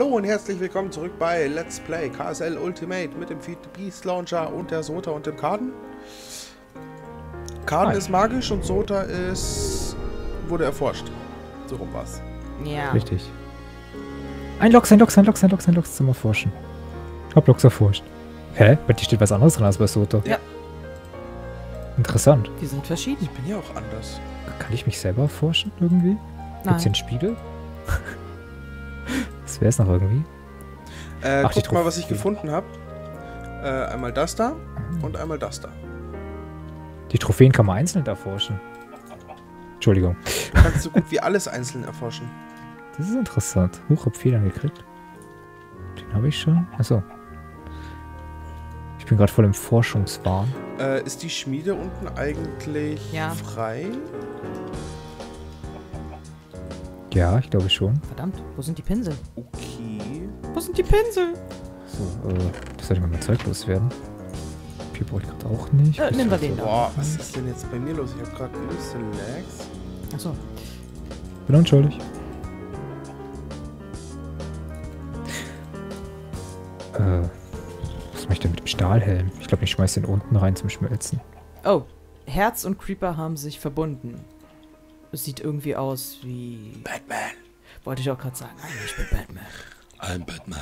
Hallo und herzlich willkommen zurück bei Let's Play KSL Ultimate mit dem Feed Beast Launcher und der Sota und dem Karten. Karten Hi. ist magisch und Sota ist... wurde erforscht. So rum war's. Ja. Richtig. Ein Loks, ein Loks, ein Loks, ein Loks, ein Loks zum Erforschen. Hab Loks erforscht. Hä? Bei dir steht was anderes drin als bei Soto. Ja. Die Interessant. sind verschieden. Ich bin ja auch anders. Kann ich mich selber erforschen irgendwie? Gibt's hier Nein. einen Spiegel? wäre es noch irgendwie. Äh, Ach, guck mal, was ich gefunden habe. Äh, einmal das da und einmal das da. Die Trophäen kann man einzeln erforschen. Entschuldigung. Du kannst so gut wie alles einzeln erforschen. Das ist interessant. Huch, hab Federn gekriegt. Den habe ich schon. Achso. Ich bin gerade voll im Forschungswahn. Äh, ist die Schmiede unten eigentlich Ja. frei? Ja, ich glaube schon. Verdammt, wo sind die Pinsel? Okay. Wo sind die Pinsel? So, äh, das sollte mal mein Zeug loswerden. Hier brauche ich gerade auch nicht. Äh, nehmen wir den da. Boah, was ist denn jetzt bei mir los? Ich habe gerade ein bisschen Lags. Achso. Bin unschuldig. Äh, was mache ich denn mit dem Stahlhelm? Ich glaube, ich schmeiß den unten rein zum Schmelzen. Oh, Herz und Creeper haben sich verbunden. Es sieht irgendwie aus wie. Batman. Wollte ich auch gerade sagen. Nein, ich bin Batman. I'm Batman.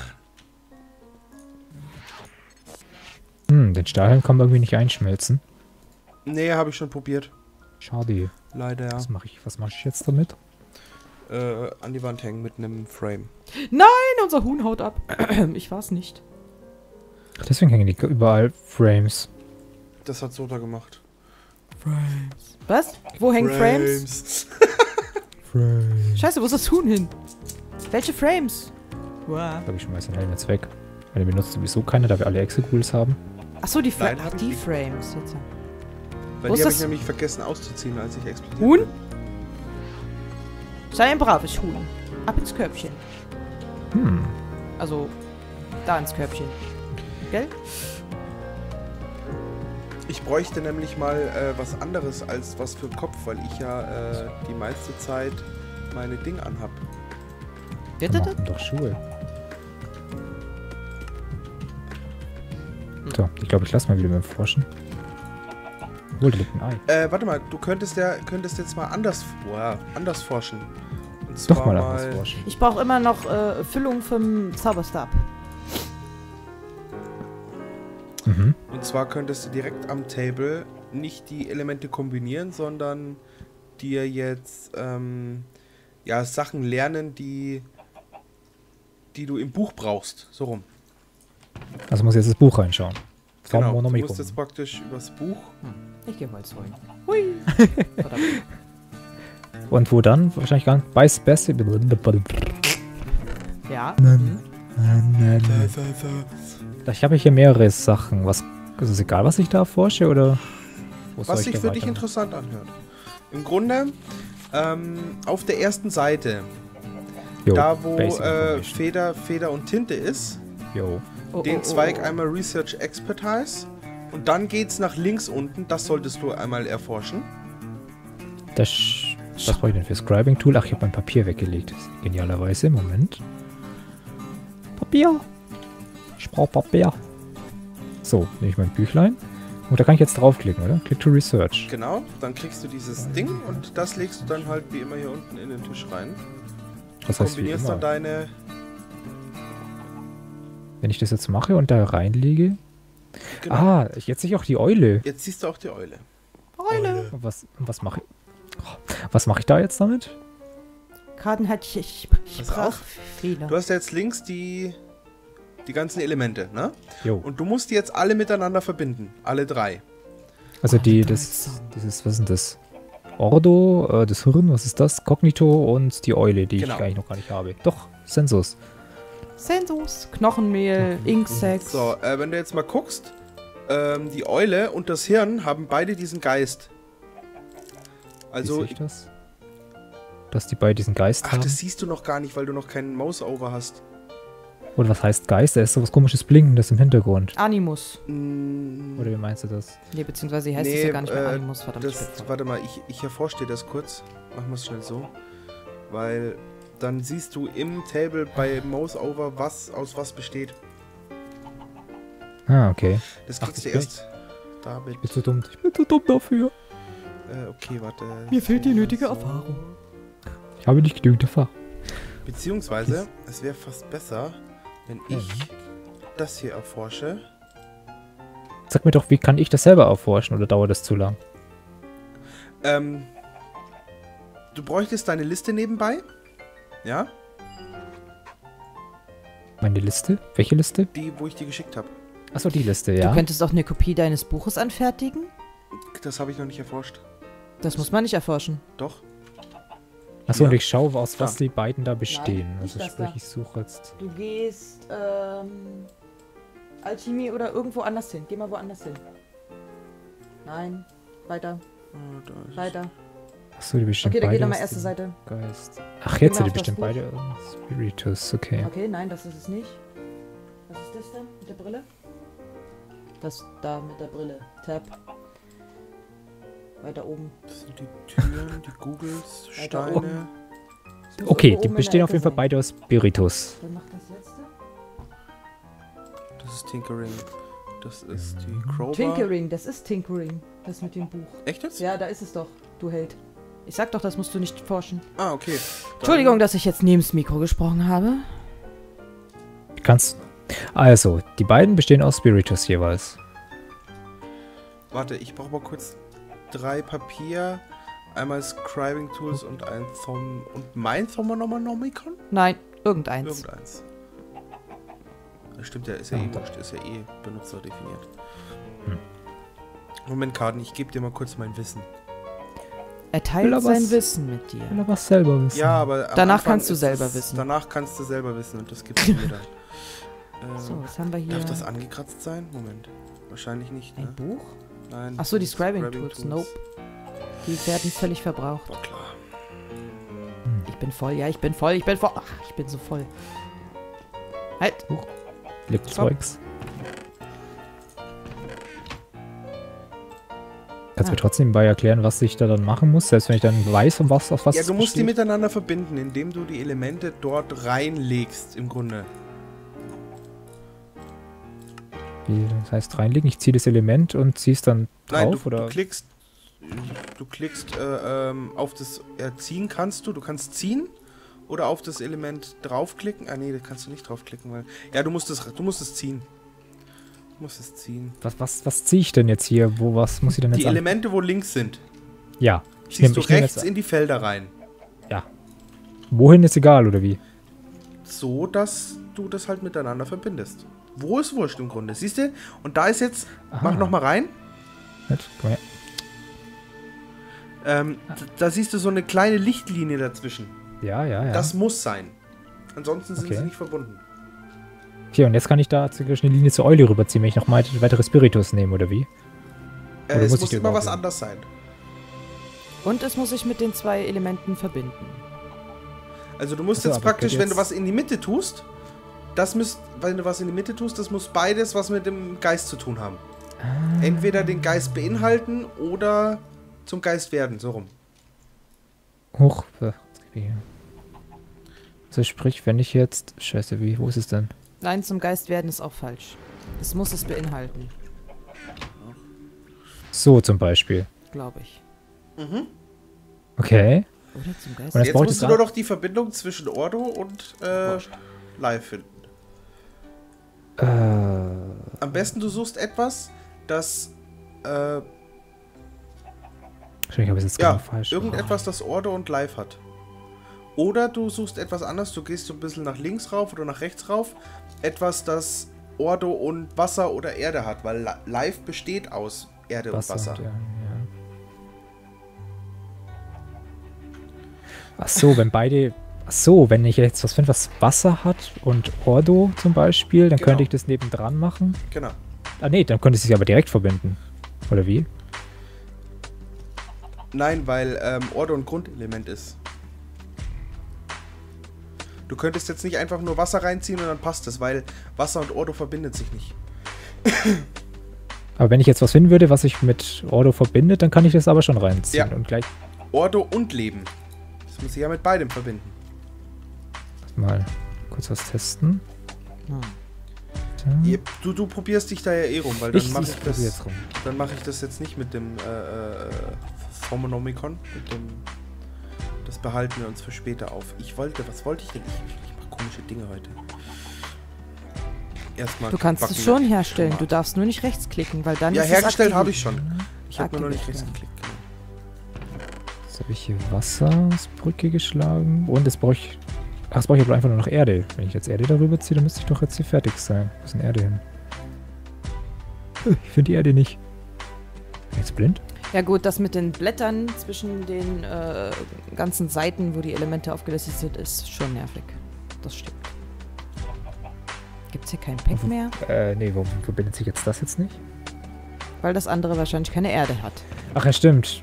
Hm, den Stahlhelm kann man irgendwie nicht einschmelzen. Nee, habe ich schon probiert. Schade. Leider ja. Was mache ich, was mache ich jetzt damit? Äh, an die Wand hängen mit einem Frame. Nein, unser Huhn haut ab. ich war's nicht. Ach, deswegen hängen die überall Frames. Das hat Sota gemacht. Was? Wo hängen Frames? Frames. Scheiße, wo ist das Huhn hin? Welche Frames? Wow. Ich glaube, ich schmeiß den Helm jetzt weg. Weil den benutzt sowieso keiner, da wir alle Exegools haben. Achso, die, Fra Nein, Ach, die. Frames. Jetzt. Weil Wo die habe ich nämlich vergessen auszuziehen, als ich explodiert Huhn? bin. Sei ein braves Huhn. Ab ins Körbchen. Hm. Also, da ins Körbchen. Gell? Ich bräuchte nämlich mal äh, was anderes als was für den Kopf, weil ich ja äh, die meiste Zeit meine Ding anhab. Wird Dann das? machen doch Schuhe. So, ich glaube, ich lasse mal wieder beim Forschen. Da liegt ein Ei. Äh, warte mal, du könntest ja könntest jetzt mal anders, boah, anders forschen. Und Doch zwar mal anders forschen. Ich brauche immer noch äh, Füllung vom Zauberstab. Und zwar könntest du direkt am Table nicht die Elemente kombinieren, sondern dir jetzt ähm, ja, Sachen lernen, die, die du im Buch brauchst. So rum. Also muss ich jetzt das Buch reinschauen. Vom Genau. Du musst jetzt praktisch übers Buch. Ich gehe Holz holen. Hui. Verdammt. Und wo dann? Wahrscheinlich gar nicht. Bei Space. Ja. Ich habe hier mehrere Sachen. Was, ist es egal, was ich da erforsche? Oder Was ich sich für dich interessant anhört. Im Grunde, ähm, auf der ersten Seite, Jo, da wo äh. Feder, Feder und Tinte ist, Jo. Oh, den oh, Zweig oh, oh. einmal Research Expertise und dann geht's nach links unten, das solltest du einmal erforschen. Das, was brauche ich denn für Scribing Tool? Ach, ich habe mein Papier weggelegt. Genialerweise. Moment. Papier. Ich brauche Papier. So, nehme ich mein Büchlein. Und da kann ich jetzt draufklicken, oder? Click to Research. Genau, dann kriegst du dieses Ding und das legst du dann halt wie immer hier unten in den Tisch rein. Das heißt, wie Kombinierst immer, dann deine. wenn ich das jetzt mache und da reinlege. Genau. Ah, jetzt sehe ich auch die Eule. Jetzt siehst du auch die Eule. Eule. Und was, was mache ich? Oh, Was mache ich da jetzt damit? Karten hat ich, ich, ich Pass brauch auf. Fehler. Du hast jetzt links die, die ganzen Elemente, ne? Jo. Und du musst die jetzt alle miteinander verbinden. Alle drei. Also die, wie das, dieses, was ist denn das? Ordo, äh, das Hirn, was ist das? Cognito und die Eule, die Genau. ich eigentlich noch gar nicht habe. Doch, Sensus. Sensus, Knochenmehl, Inksex. So, äh, wenn du jetzt mal guckst, ähm, die Eule und das Hirn haben beide diesen Geist. Wie Also, sehe ich das? Dass die beide diesen Geist ach, haben? das siehst du noch gar nicht, weil du noch keinen Mouse-Over hast. Oder was heißt Geist? Da ist so was komisches Blinkendes im Hintergrund. Animus. Mm, Oder wie meinst du das? Nee, beziehungsweise heißt es Nee, ja gar nicht mehr äh, Animus, verdammt. ich Das, warte mal, ich, ich dir das kurz. Machen wir es schnell so. Weil dann siehst du im Table bei Mouse Over, was aus was besteht. Ah, okay. Das Ach, kriegst das du bin erst damit. Ich bin zu dumm. Ich bin zu dumm dafür. Äh, okay, warte. Mir fehlt die nötige So. Erfahrung. Ich habe nicht genügend Erfahrung. Beziehungsweise, es wäre fast besser, wenn ich das hier erforsche. Sag mir doch, wie kann ich das selber erforschen oder dauert das zu lang? Ähm, du bräuchtest deine Liste nebenbei. Ja, Meine Liste? Welche Liste? die, wo ich dir geschickt habe. Achso, die Liste, Du ja. könntest auch eine Kopie deines Buches anfertigen? Das habe ich noch nicht erforscht. Das muss man nicht erforschen. Doch. Achso, und Ja. ich schaue, aus Da. was die beiden da bestehen. Nein, also sprich, da. ich suche jetzt. Du gehst, ähm, Alchemie oder irgendwo anders hin. Geh mal woanders hin. Nein. Weiter, es. weiter. Achso, die bestehen Okay, dann geh beide nochmal aus erste Seite. Geist. Ach, jetzt sind die bestimmt beide Spiritus, okay. Okay, nein, das ist es nicht. Was ist das denn mit der Brille? Das da mit der Brille. Tab. Weiter oben. Das sind die Türen, die Googles, Steine. Okay, die bestehen auf jeden Fall beide aus Spiritus. Dann mach das letzte. Das ist Tinkering. Das ist die Crowbar. Tinkering, das ist Tinkering. Das mit dem Buch. Echt jetzt? Ja, da ist es doch. Du Held. Ich sag doch, das musst du nicht forschen. Ah, okay. Dann- Entschuldigung, dass ich jetzt neben das Mikro gesprochen habe. Kannst. Also, die beiden bestehen aus Spiritus jeweils. Warte, ich brauche mal kurz drei Papier, einmal Scribing Tools und ein Thom und mein Thaumonomicon? Nein, irgendeins. Irgendeins. Das stimmt ja, ist ja Ja, eh da- wurscht, ist ja eh benutzerdefiniert. Hm. Moment, Karten, ich gebe dir mal kurz mein Wissen. Er teilt er sein was? Wissen mit dir. Will er was selber wissen? Ja, aber Danach Anfang kannst du selber es- wissen. Danach kannst du selber wissen und das gibst du mir dann. Ähm, So, was haben wir hier? Darf das angekratzt sein? Moment. Wahrscheinlich nicht, Ein ne? Buch? Nein. Achso, die Scribing, Scribing Tools. Nope. Die werden völlig verbraucht. War klar. Ich bin voll, ja, ich bin voll, ich bin voll. Ach, ich bin so voll. Halt. Liegt Zeugs. Kannst du Ah. mir trotzdem bei erklären, was ich da dann machen muss, selbst wenn ich dann weiß, um was auf was Ja, du musst die besteht? miteinander verbinden, indem du die Elemente dort reinlegst, im Grunde. Wie, das heißt reinlegen, ich ziehe das Element und ziehe es dann drauf, Nein, du, oder? du klickst, du klickst äh, ähm, auf das, ja, ziehen kannst du, du kannst ziehen oder auf das Element draufklicken. Ah nee, da kannst du nicht draufklicken, weil, ja, du musst es, du musst es ziehen. Du musst es ziehen. was was, was ziehe ich denn jetzt hier? Wo, was muss ich denn jetzt Die an? Elemente, wo links sind, Ja. Ich ziehst nehm- du rechts in die Felder rein. Wohin ist egal, oder wie? So, dass du das halt miteinander verbindest. Wo ist wurscht im Grunde, siehst du? Und da ist jetzt, mach Aha. noch mal rein. Nett, komm her. Ähm, d- da siehst du so eine kleine Lichtlinie dazwischen. Ja, ja, ja. Das muss sein. Ansonsten sind Okay. sie nicht verbunden. Okay, und jetzt kann ich da eine Linie zur Eule rüberziehen, wenn ich noch mal weitere Spiritus nehme, oder wie? Äh, Oder es muss muss immer was überhaupt- anders sein. Und es muss sich mit den zwei Elementen verbinden. Also du musst so, jetzt praktisch, jetzt- wenn du was in die Mitte tust, das müsst, wenn du was in die Mitte tust, das muss beides was mit dem Geist zu tun haben. Ah. Entweder den Geist beinhalten oder zum Geist werden, so rum. Hoch. äh, Also sprich, wenn ich jetzt. Scheiße, wie, wo ist es denn? Nein, zum Geist werden ist auch falsch. Es muss es beinhalten, So zum Beispiel. glaube ich. Okay. Oder zum Geist? Jetzt musst du nur noch die Verbindung zwischen Ordo und äh. Live finden. Äh, Am besten du suchst etwas, das äh, ich habe jetzt ja, genau falsch. irgendetwas, das Ordo und Live hat. Oder du suchst etwas anderes, du gehst so ein bisschen nach links rauf oder nach rechts rauf. Etwas, das Ordo und Wasser oder Erde hat, weil Li- Live besteht aus Erde Wasser. und Wasser. Und, ja, ja. Ach so, wenn beide. So, wenn ich jetzt was finde, was Wasser hat und Ordo zum Beispiel, dann Genau. könnte ich das nebendran machen. Genau. Ah nee, dann könnte ich es aber direkt verbinden. Oder wie? Nein, weil ähm, Ordo ein Grundelement ist. Du könntest jetzt nicht einfach nur Wasser reinziehen und dann passt es, weil Wasser und Ordo verbindet sich nicht. Aber wenn ich jetzt was finden würde, was ich mit Ordo verbindet, dann kann ich das aber schon reinziehen. Ja. Und gleich. Ordo und Leben. Das muss ich ja mit beidem verbinden. Mal kurz was testen. Hm. Ihr- Du, du probierst dich da ja eh rum, weil dann Ich, mache ich, ich, das. jetzt rum. Dann mache ich das jetzt nicht mit dem äh, äh, Formonomicon, mit dem. Das behalten wir uns für später auf. Ich wollte, was wollte ich denn? Ich, ich mache komische Dinge heute. Erstmal. Du kannst es schon herstellen. Du darfst nur nicht rechtsklicken, weil dann Ja, ist es hergestellt habe ich schon. Ich habe nur noch nicht Aktiviert, rechts geklickt. Genau. Jetzt habe ich hier Wassersbrücke geschlagen. Und jetzt brauche ich. Ach, jetzt brauche ich aber einfach nur noch Erde. Wenn ich jetzt Erde darüber ziehe, dann müsste ich doch jetzt hier fertig sein. Wo ist denn Erde hin? Ich finde die Erde nicht. Bin ich jetzt blind? Ja gut, das mit den Blättern zwischen den äh, ganzen Seiten, wo die Elemente aufgelistet sind, ist schon nervig. Das stimmt. Gibt's hier kein Pack mehr? Äh, nee, warum verbindet sich jetzt das jetzt nicht? Weil das andere wahrscheinlich keine Erde hat. Ach ja, stimmt.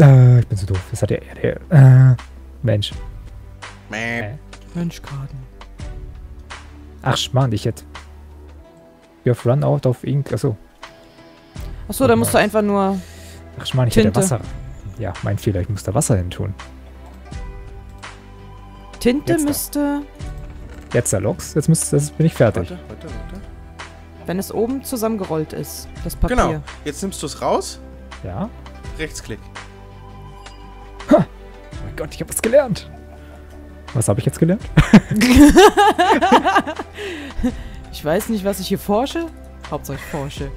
Äh, ich bin so doof. Das hat ja Erde. Äh, Mensch. Mäh. Mensch, Karten. Ach, Schmarrn, ich hätte. You have run out of ink. Achso. Achso, da musst du einfach nur. Ach, Schmarrn, ich hätte Tinte. Wasser. Ja, mein Fehler. Ich muss da Wasser hin tun. Tinte Jetzt da. müsste, Jetzt der Loks. Jetzt, müsste, jetzt bin ich fertig. Warte, warte, warte. wenn es oben zusammengerollt ist, das Papier. Genau. Jetzt nimmst du es raus. Ja. Rechtsklick. Oh mein Gott, ich habe was gelernt. Was habe ich jetzt gelernt? Ich weiß nicht, was ich hier forsche. Hauptsache ich forsche.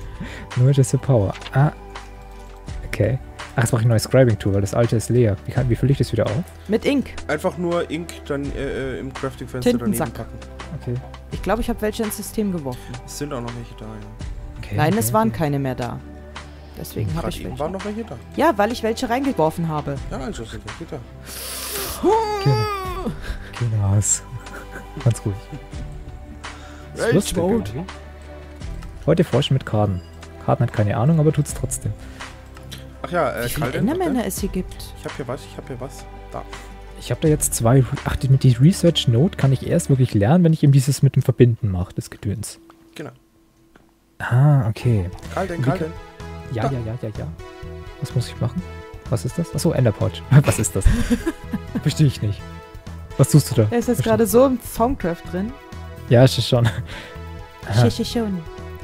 Nur just a Power. Ah. Okay. Ach, jetzt brauche ich ein neues Scribing-Tool, weil das alte ist leer. Wie, kann, wie fülle ich das wieder auf? Mit Ink. Einfach nur Ink dann äh, äh, im Crafting-Fenster daneben packen. Okay. Ich glaube, ich habe welche ins System geworfen. Es sind auch noch welche da. Ja. okay Nein, okay, es waren okay. keine mehr da. Deswegen habe ich welche. waren noch welche da. Ja, weil ich welche reingeworfen habe. Ja, also sind welche da. Hass. Ganz ruhig. Das ist lustig Mode. Heute forschen mit Karten. Karten hat keine Ahnung, aber tut's trotzdem. Ach ja, äh, Wie viele. Endermänner es hier gibt. Ich habe hier was, ich habe hier was. Da. Ich habe da jetzt zwei. Ach, die- mit die Research Note kann ich erst wirklich lernen, wenn ich eben dieses mit dem Verbinden mache, das Gedöns. Genau. Ah, okay. Kalden, Kalden. Ja, Da. ja, ja, ja, ja. Was muss ich machen? Was ist das? Achso, Enderpodge. Was ist das? Verstehe ich nicht. Was tust du da? Er ist jetzt gerade so im Soundcraft drin. Ja, ist es schon. Aha. Schon.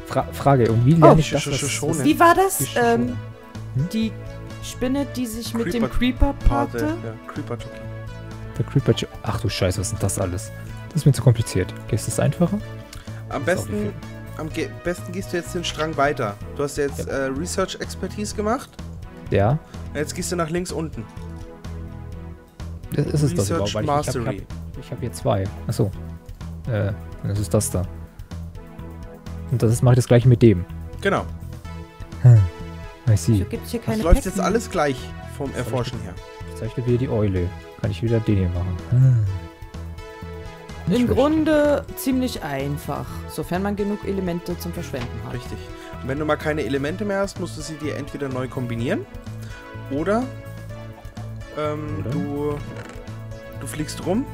Fra Frage, und wie lerne Oh. ich das? Wie war das? Ähm, Hm? die Spinne, die sich mit dem Creeper- paarte. Ja, Creeper Jockey. Der Creeper. Ch- Ach du Scheiße, was ist denn das alles? Das ist mir zu kompliziert. Ist das einfacher? Am besten, am ge besten gehst du jetzt den Strang weiter. Du hast jetzt äh, Research Expertise gemacht. Ja. Jetzt gehst du nach links unten. Das ist es doch Research überhaupt, weil ich, ich habe Mastery. hab, ich hab hier zwei. Achso. Äh, das ist das da. Und das mache ich das gleiche mit dem. Genau. Hm. I see. hier Das läuft jetzt alles gleich vom Erforschen her. Ich zeichne wieder die Eule. Kann ich wieder den hier machen. Hm. Im schlecht. Grunde ziemlich einfach, sofern man genug Elemente zum Verschwenden hat. Richtig. Und wenn du mal keine Elemente mehr hast, musst du sie dir entweder neu kombinieren oder, ähm? Du, du fliegst rum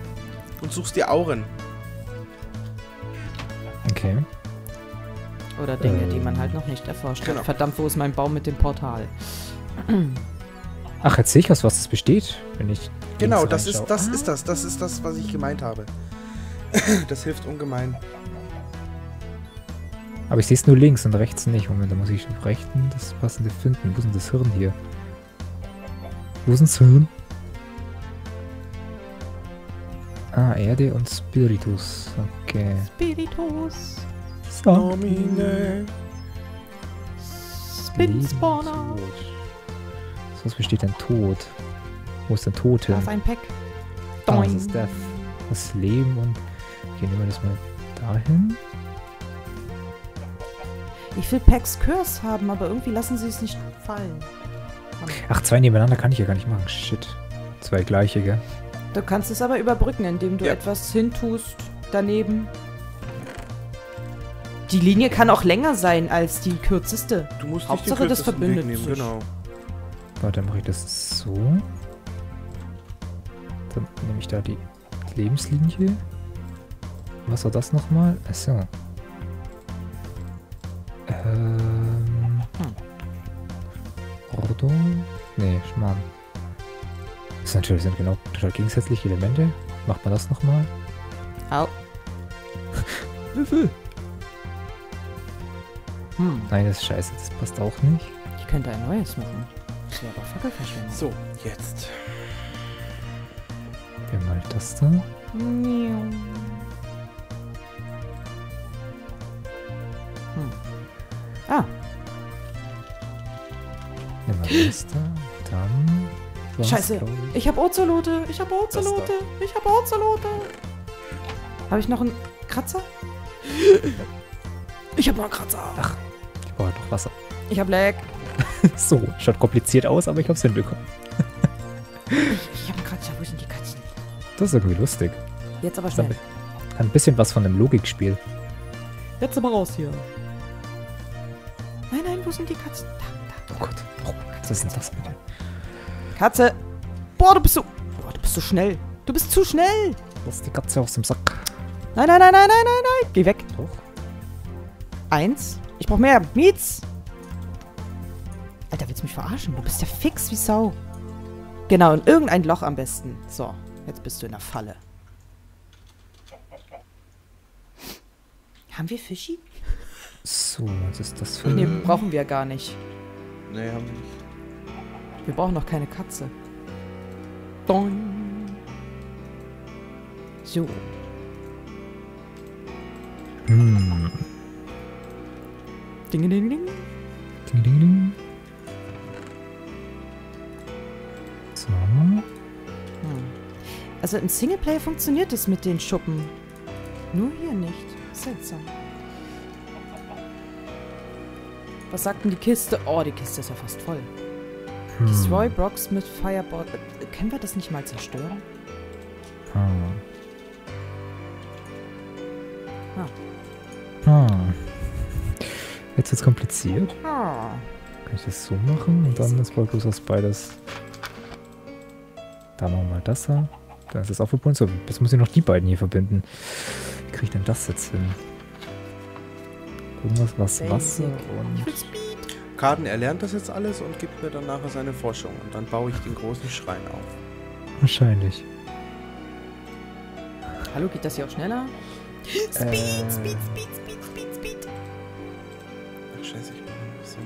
und suchst dir Auren. Okay. Oder Dinge, Ähm, die man halt noch nicht erforscht genau. hat. Verdammt, wo ist mein Baum mit dem Portal? Ach, jetzt sehe ich, aus was das besteht, wenn ich. Genau, das ist, das Ah. ist das. Das ist das, was ich gemeint habe. das hilft ungemein. Aber ich sehe es nur links und rechts nicht. Moment, da muss ich auf rechten das passende finden. Wo ist denn das Hirn hier? Wo ist das Hirn? Ah, Erde und Spiritus. Okay. Spiritus. Und Spinspawner. Tod. So, was besteht denn Tod? Wo ist denn Tod hin? Da ist ein Pack. Ah, das ist Death. Das Leben und. Okay, nehmen wir das mal dahin. Ich will Packs Curse haben, aber irgendwie lassen sie es nicht fallen. Ach, zwei nebeneinander kann ich ja gar nicht machen. Shit. Zwei gleiche, gell? Du kannst es aber überbrücken, indem du Ja. etwas hintust daneben. Die Linie kann auch länger sein als die kürzeste. Du musst Hauptsache, nicht das verbindet Weg nehmen, sich. genau. Warte, dann mache ich das so. Dann nehme ich da die Lebenslinie. Was war das nochmal? Achso. Ähm. Ordo? Nee, Schmarrn. Das sind natürlich sind genau total gegensätzliche Elemente. Macht man das nochmal? Au. Würfel. Hm, Nein, das ist scheiße, das passt auch nicht. ich könnte ein neues machen. Das wäre aber Fackelverschwendung. So, jetzt. Wir mal das da. Miau. Da. Dann. Scheiße. ich. ich habe Ozelote. Ich habe Ozelote. Ich habe Ozelote. Habe ich noch einen Kratzer? Ich habe noch einen Kratzer. Ach, ich brauche doch Wasser. Ich habe Lag. So, schaut kompliziert aus, aber ich hab's hinbekommen. Ich habe einen Kratzer. Wo sind die Katzen? Das ist irgendwie lustig. Jetzt aber schnell. Ein bisschen was von einem Logikspiel. Jetzt aber raus hier. Nein, nein, wo sind die Katzen? Da, da. Oh Gott. Was ist denn das bitte? Katze. Boah, du bist so... Boah, du bist so schnell. Du bist zu schnell. Lass die Katze aus dem Sack. Nein, nein, nein, nein, nein, nein, nein. Geh weg. Doch. Eins. Ich brauch mehr. Miets. Alter, willst du mich verarschen? Du bist ja fix wie Sau. Genau, in irgendein Loch am besten. So, jetzt bist du in der Falle. Haben wir Fischi? So, was ist das für Nee, ein... brauchen wir gar nicht. Nee, haben wir nicht. Wir brauchen noch keine Katze. Doing. So. Hm. Ding, ding, ding. Ding, ding, ding. So. Hm. Also im Singleplayer funktioniert es mit den Schuppen. Nur hier nicht. Seltsam. Was sagt denn die Kiste? Oh, die Kiste ist ja fast voll. Hm. Destroy Blocks mit Fireball. Äh, können wir das nicht mal zerstören? Hm. Ah. Hm. Jetzt wird's kompliziert. Ah. Kann ich das so machen? Und dann ist Wolkus aus beides. Da machen wir mal das da. Dann ist es auch verbunden. So, jetzt muss ich noch die beiden hier verbinden. Wie kriege ich denn das jetzt hin? Irgendwas, was. Wasser und... Kaden, er lernt das jetzt alles und gibt mir dann nachher seine Forschung. Und dann baue ich den großen Schrein auf. Wahrscheinlich. Hallo, geht das hier auch schneller? Speed, Speed, Speed, Speed, Speed, Speed. Ach, scheiße, ich brauche ein bisschen.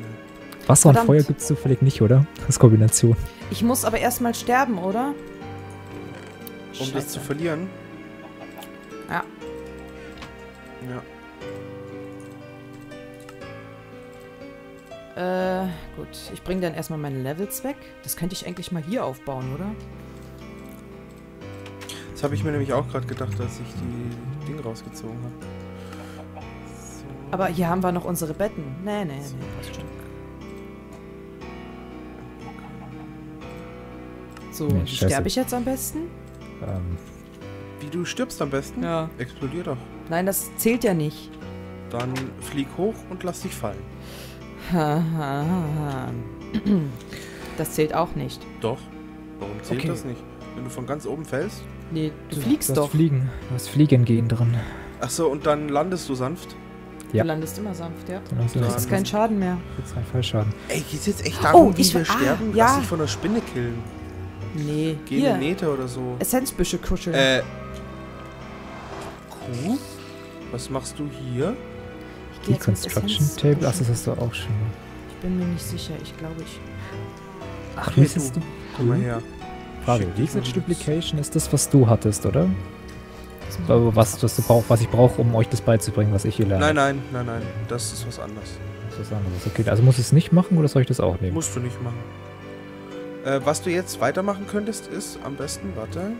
Wasser und Verdammt. Feuer gibt es zufällig nicht, oder? Als Kombination. Ich muss aber erstmal sterben, oder? Um das zu Scheiße. verlieren. Ja. Ja. Äh, gut. Ich bringe dann erstmal meine Levels weg. Das könnte ich eigentlich mal hier aufbauen, oder? Das habe ich mir nämlich auch gerade gedacht, als ich die Dinge rausgezogen habe. So. Aber hier haben wir noch unsere Betten. Nee, nee, nee, passt schon. So, Nee, wie sterbe ich jetzt am besten? Ähm, Wie du stirbst am besten? Ja. Explodier doch. Nein, das zählt ja nicht. Dann flieg hoch und lass dich fallen. Das zählt auch nicht. Doch. Warum zählt Okay. das nicht? Wenn du von ganz oben fällst? Nee, du fliegst du doch. hast Fliegen. Du hast Fliegen gehen drin. Achso, und dann landest du sanft? Ja. Du landest immer sanft, ja. Du Ja. Das das ist kein Schaden mehr. jetzt kein Fallschaden. Ey, geht's jetzt echt darum, Oh, wie ich wir will- ah, sterben? ja. Lass dich von der Spinne killen. Nee. Geh in Hier. die Nähte oder so. Essenzbüsche kuscheln. Äh. Kuh? Was machst du hier? Deconstruction Essenzbüschen. Table. Achso, das hast du auch schon. Ich bin mir nicht sicher. Ich glaube, ich... Ach, hier, wie du. du? Komm mal her. Frage, kurz. Duplication ist das, was du hattest, oder? was, was, du brauch, was ich brauche, um euch das beizubringen, was ich hier lerne. Nein, nein, nein, nein. Das ist was anderes. Das ist was anderes. Okay, also muss ich es nicht machen oder soll ich das auch nehmen? Musst du nicht machen. Äh, was du jetzt weitermachen könntest, ist am besten, warte.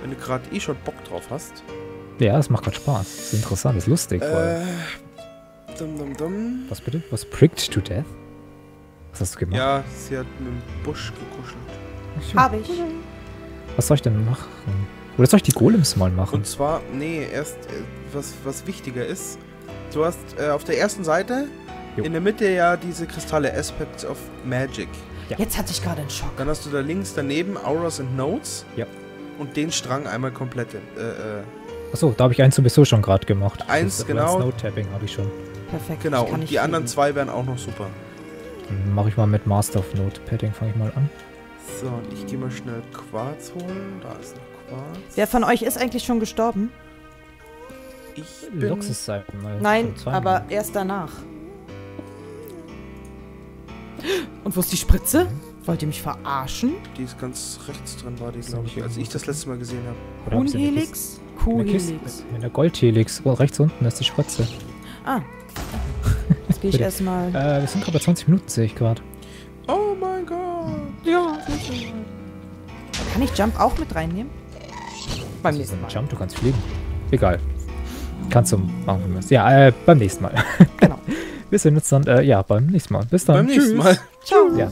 Wenn du gerade eh schon Bock drauf hast. Ja, es macht gerade Spaß. Das ist interessant, das ist lustig. vor allem. Äh. Dum, dum, dum. Was bitte? Was pricked to death? Was hast du gemacht? Ja, sie hat mit dem Busch gekuschelt. Ach. Hab ich. Was soll ich denn machen? Oder soll ich die Golems mal machen? Und zwar, nee, erst äh, was, was wichtiger ist. Du hast äh, auf der ersten Seite Jo. in der Mitte ja diese Kristalle Aspects of Magic. Jetzt hatte ich gerade einen Schock. Dann hast du da links daneben Auras and Notes. Ja. Und den Strang einmal komplett. Äh, äh, Achso, da habe ich eins sowieso schon gerade gemacht. Eins, Das genau. Snow Tapping habe ich schon. Perfekt. genau, und die anderen fliegen. zwei wären auch noch super. Dann mache ich mal mit Master of Note Padding, fange ich mal an. So, und ich gehe mal schnell Quarz holen. Da ist noch Quarz. Wer von euch ist eigentlich schon gestorben? Ich bin... Luxusseiten mal. Nein, aber erst danach. Und wo ist die Spritze? Wollt ihr mich verarschen? Die ist ganz rechts drin, war die, glaube ich, als ich das letzte Mal gesehen habe. Kuhnhelix? Kuhhelix. In der Goldhelix. Oh, rechts unten ist die Spritze. Ah. Jetzt gehe ich erstmal. Äh, wir sind gerade bei 20 Minuten, sehe ich gerade. Oh mein Gott! Ja, Kann ich Jump auch mit reinnehmen? Beim ist nächsten Mal. Jump, du kannst fliegen. Egal. Kannst du machen, wenn du willst. Ja, äh, beim nächsten Mal. Genau. Wir sehen uns dann, äh, ja, beim nächsten Mal. Bis dann. beim nächsten Tschüss. Mal. Ciao. Ja.